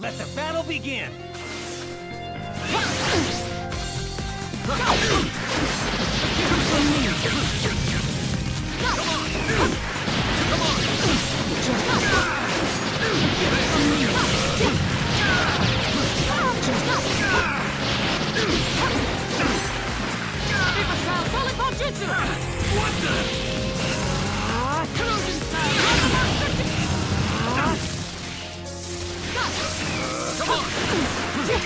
Let the battle begin! What the? It's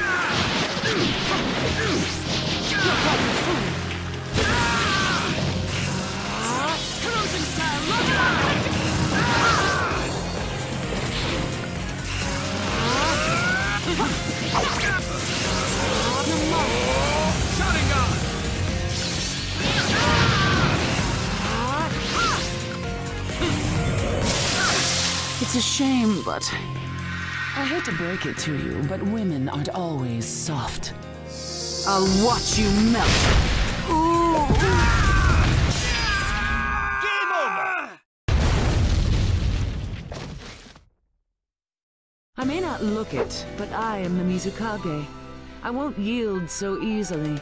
a shame, but I hate to break it to you, but women aren't always soft. I'll watch you melt. Ooh. Game over! I may not look it, but I am the Mizukage. I won't yield so easily.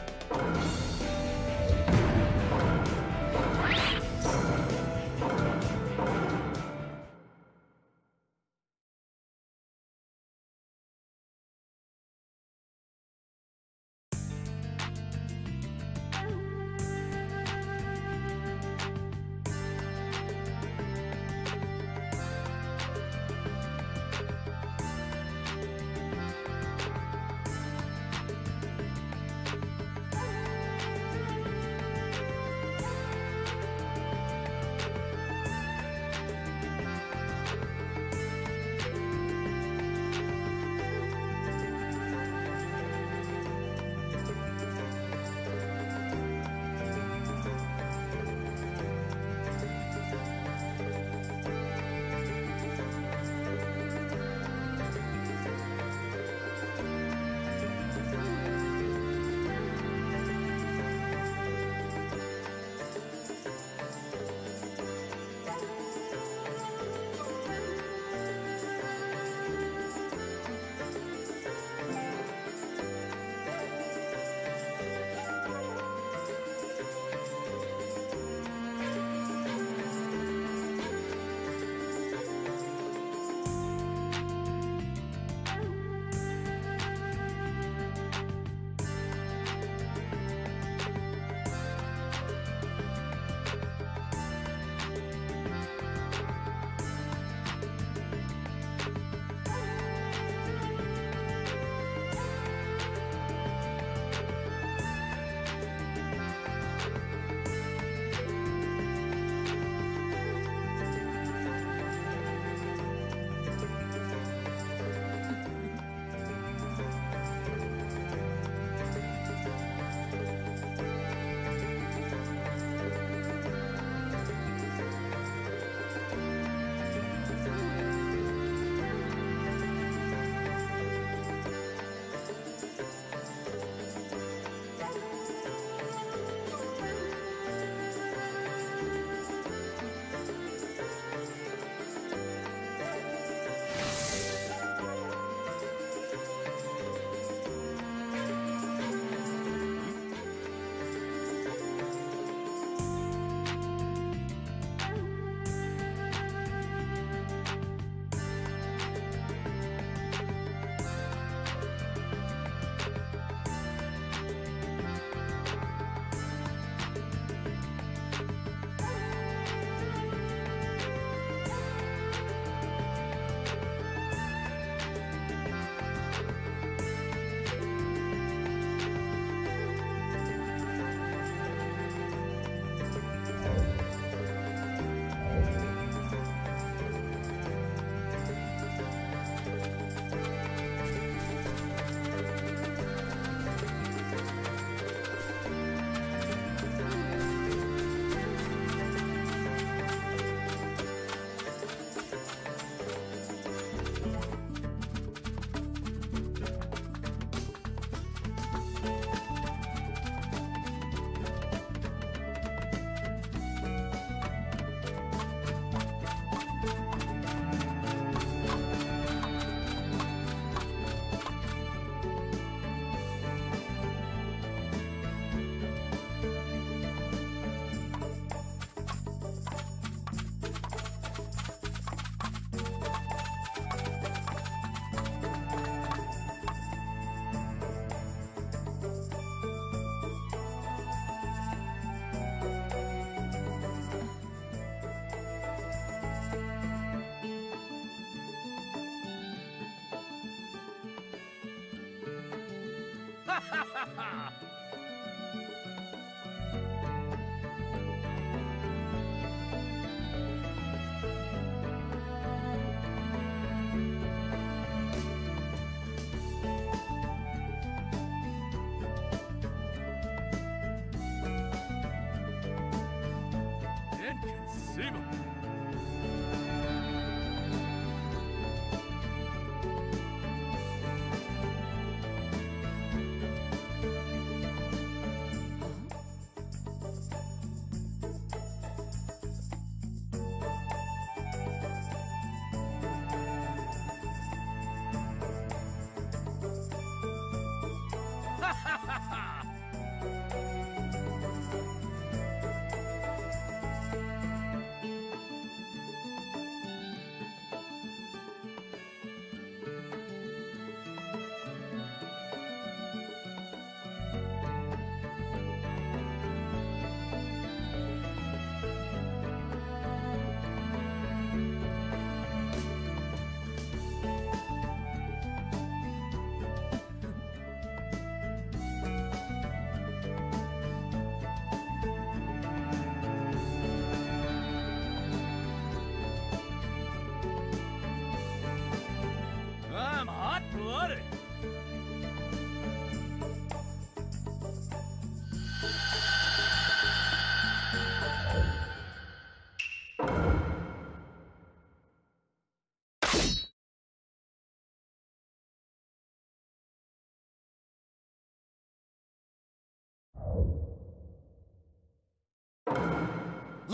Inconceivable. I'm hot blooded.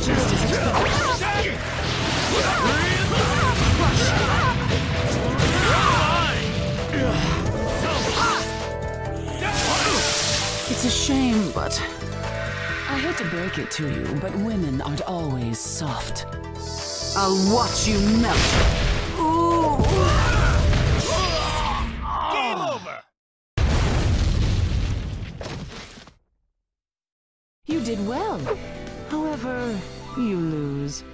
Just as expected. It's a shame, but I hate to break it to you, but women aren't always soft. I'll watch you melt. Did well. However, you lose.